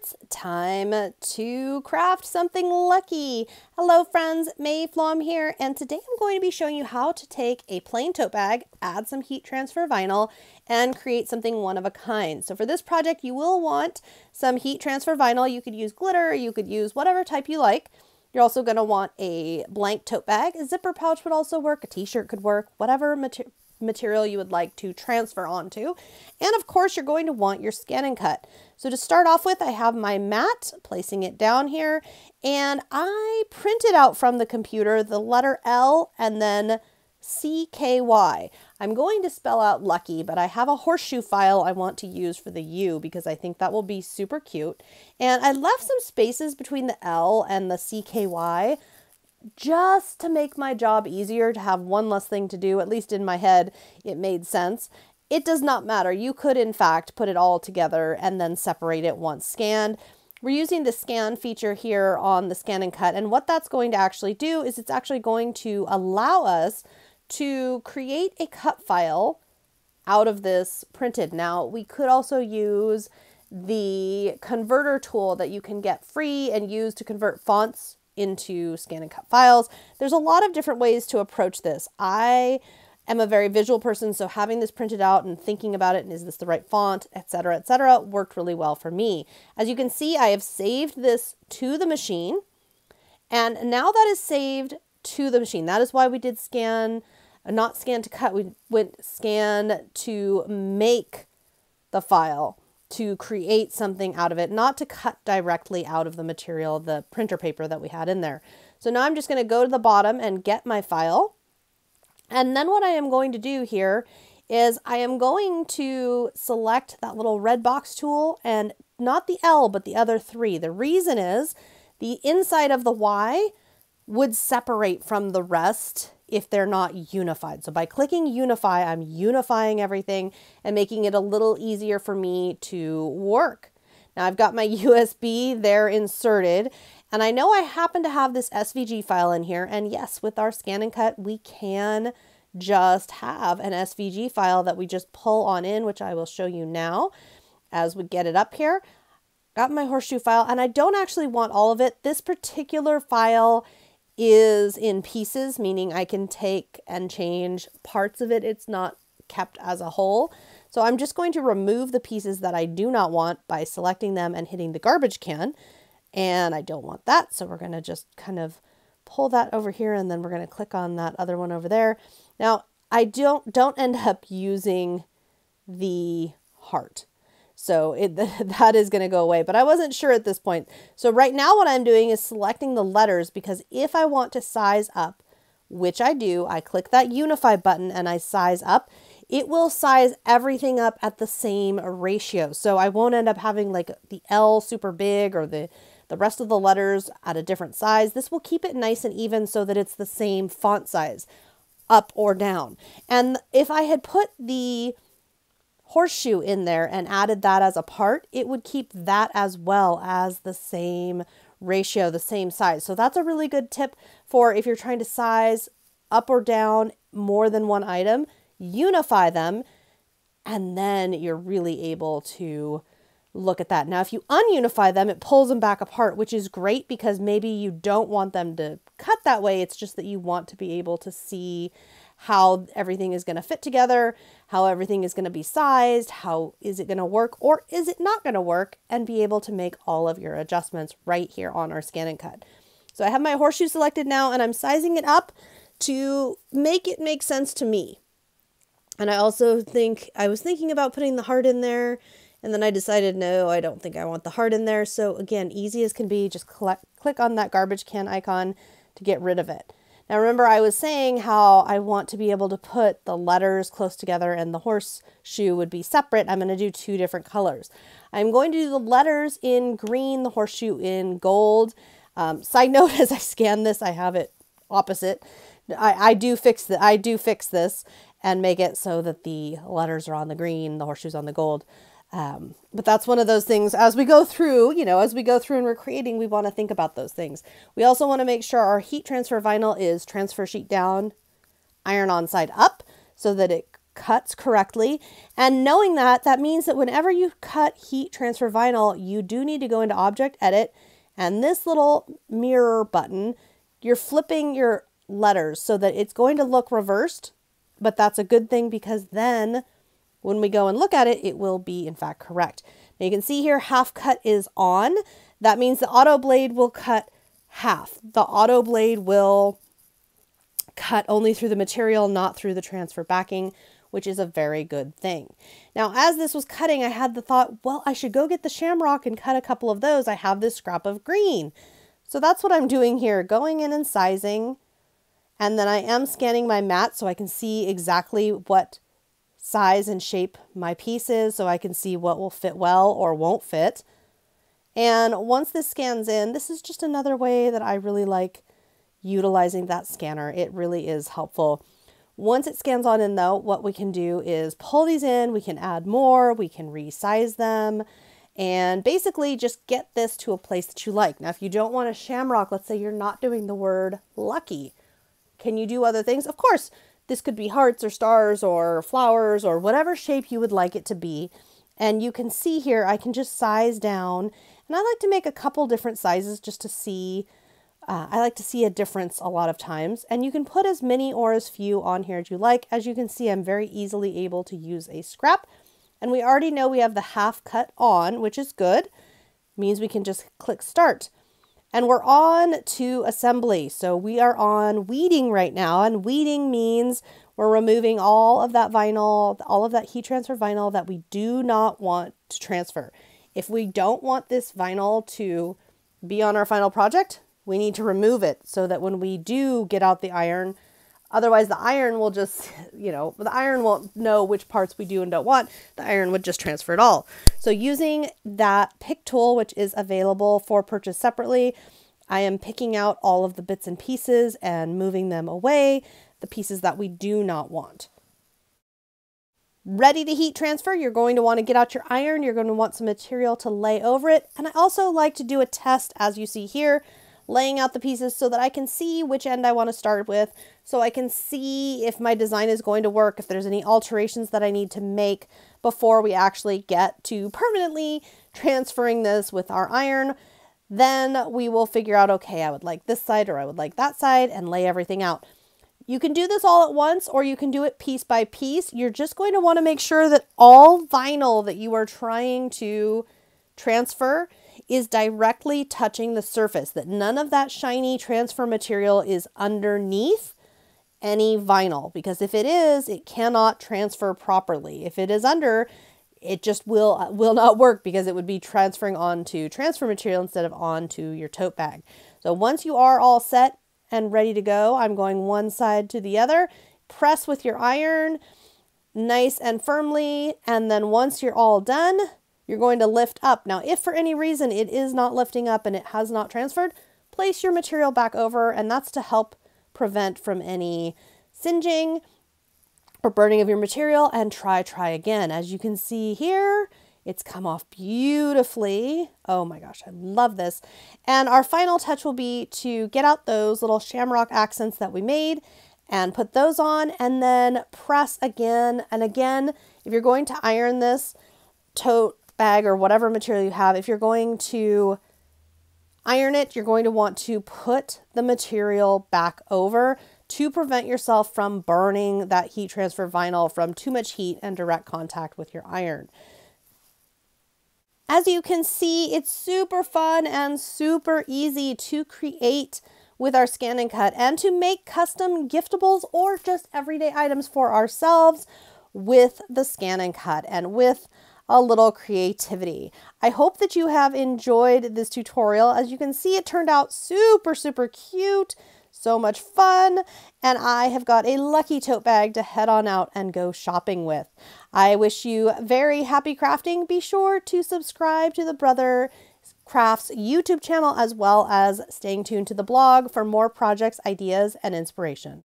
it's time to craft something lucky. Hello friends, May Flaum here, and today I'm going to be showing you how to take a plain tote bag, add some heat transfer vinyl, and create something one of a kind. So for this project, you will want some heat transfer vinyl. You could use glitter, you could use whatever type you like. You're also going to want a blank tote bag. A zipper pouch would also work. A t-shirt could work. Whatever material you would like to transfer onto. And of course, you're going to want your ScanNCut. So to start off with, I have my mat, placing it down here, and I printed out from the computer the letter L and then CKY. I'm going to spell out lucky, but I have a horseshoe file I want to use for the U because I think that will be super cute. And I left some spaces between the L and the CKY just to make my job easier to have one less thing to do, at least in my head, it made sense. It does not matter. You could, in fact, put it all together and then separate it once scanned. We're using the scan feature here on the ScanNCut. and what that's going to actually do is it's actually going to allow us to create a cut file out of this printed. Now, we could also use the converter tool that you can get free and use to convert fonts into ScanNCut files. There's a lot of different ways to approach this. I am a very visual person, so having this printed out and thinking about it and is this the right font, etc., etc., worked really well for me. As you can see, I have saved this to the machine, and now that is saved to the machine. That is why we did scan, not scan to cut, we went scan to make the file to create something out of it, not to cut directly out of the material, the printer paper that we had in there. So now I'm just going to go to the bottom and get my file. And then what I am going to do here is I am going to select that little red box tool and not the L, but the other three. The reason is the inside of the Y would separate from the rest if they're not unified. So by clicking unify, I'm unifying everything and making it a little easier for me to work. Now I've got my USB there inserted and I know I happen to have this SVG file in here. And yes, with our ScanNCut, we can just have an SVG file that we just pull on in, which I will show you now as we get it up here. Got my horseshoe file and I don't actually want all of it. This particular file is in pieces, meaning I can take and change parts of it. It's not kept as a whole. So I'm just going to remove the pieces that I do not want by selecting them and hitting the garbage can. And I don't want that. So we're going to just kind of pull that over here and then we're going to click on that other one over there. Now I don't, don't end up using the heart. So it, that is going to go away, but I wasn't sure at this point. So right now what I'm doing is selecting the letters because if I want to size up, which I do, I click that unify button and I size up, it will size everything up at the same ratio. So I won't end up having like the L super big or the, the rest of the letters at a different size. This will keep it nice and even so that it's the same font size up or down. And if I had put the horseshoe in there and added that as a part, it would keep that as well as the same ratio, the same size. So that's a really good tip for if you're trying to size up or down more than one item, unify them, and then you're really able to look at that. Now, if you ununify them, it pulls them back apart, which is great because maybe you don't want them to cut that way. It's just that you want to be able to see how everything is going to fit together, how everything is going to be sized, how is it going to work or is it not going to work, and be able to make all of your adjustments right here on our ScanNCut. So I have my horseshoe selected now and I'm sizing it up to make it make sense to me. And I also think, I was thinking about putting the heart in there and then I decided, no, I don't think I want the heart in there. So again, easy as can be, just collect, click on that garbage can icon to get rid of it. Now remember I was saying how I want to be able to put the letters close together and the horseshoe would be separate. I'm going to do two different colors. I'm going to do the letters in green, the horseshoe in gold. Um, side note, as I scan this, I have it opposite. I, I do fix that. I do fix this and make it so that the letters are on the green, the horseshoe's on the gold. Um, but that's one of those things as we go through, you know, as we go through and we're creating, we want to think about those things. We also want to make sure our heat transfer vinyl is transfer sheet down, iron on side up so that it cuts correctly. And knowing that, that means that whenever you cut heat transfer vinyl, you do need to go into object edit and this little mirror button, you're flipping your letters so that it's going to look reversed, but that's a good thing because then when we go and look at it, it will be in fact correct. Now you can see here half cut is on. That means the auto blade will cut half. The auto blade will cut only through the material, not through the transfer backing, which is a very good thing. Now, as this was cutting, I had the thought, well, I should go get the shamrock and cut a couple of those. I have this scrap of green. So that's what I'm doing here, going in and sizing. And then I am scanning my mat so I can see exactly what size and shape my pieces so I can see what will fit well or won't fit. And once this scans in, this is just another way that I really like utilizing that scanner. It really is helpful. Once it scans on in though, what we can do is pull these in, we can add more, we can resize them, and basically just get this to a place that you like. Now, if you don't want a shamrock, let's say you're not doing the word lucky, can you do other things? Of course, this could be hearts or stars or flowers or whatever shape you would like it to be. And you can see here, I can just size down. And I like to make a couple different sizes just to see uh, I like to see a difference a lot of times, and you can put as many or as few on here as you like. As you can see, I'm very easily able to use a scrap, and we already know we have the half cut on, which is good. means we can just click start. And we're on to assembly. So we are on weeding right now, and weeding means we're removing all of that vinyl, all of that heat transfer vinyl that we do not want to transfer. If we don't want this vinyl to be on our final project, we need to remove it so that when we do get out the iron, otherwise the iron will just, you know, the iron won't know which parts we do and don't want. The iron would just transfer it all. So using that pick tool, which is available for purchase separately, I am picking out all of the bits and pieces and moving them away, the pieces that we do not want. Ready to heat transfer, you're going to want to get out your iron. You're going to want some material to lay over it. And I also like to do a test as you see here laying out the pieces so that I can see which end I want to start with, so I can see if my design is going to work, if there's any alterations that I need to make before we actually get to permanently transferring this with our iron. Then we will figure out, okay, I would like this side or I would like that side and lay everything out. You can do this all at once or you can do it piece by piece. You're just going to want to make sure that all vinyl that you are trying to transfer is directly touching the surface, that none of that shiny transfer material is underneath any vinyl because if it is, it cannot transfer properly. If it is under, it just will uh, will not work because it would be transferring onto transfer material instead of onto your tote bag. So once you are all set and ready to go, I'm going one side to the other. Press with your iron nice and firmly and then once you're all done, you're going to lift up. Now, if for any reason it is not lifting up and it has not transferred, place your material back over, and that's to help prevent from any singeing or burning of your material and try, try again. As you can see here, it's come off beautifully. Oh my gosh, I love this. And our final touch will be to get out those little shamrock accents that we made and put those on and then press again and again. If you're going to iron this tote bag or whatever material you have, if you're going to iron it, you're going to want to put the material back over to prevent yourself from burning that heat transfer vinyl from too much heat and direct contact with your iron. As you can see, it's super fun and super easy to create with our ScanNCut and to make custom giftables or just everyday items for ourselves with the ScanNCut and with a little creativity. I hope that you have enjoyed this tutorial. As you can see, it turned out super, super cute, so much fun, and I have got a lucky tote bag to head on out and go shopping with. I wish you very happy crafting. Be sure to subscribe to the Brother Crafts YouTube channel as well as staying tuned to the blog for more projects, ideas, and inspiration.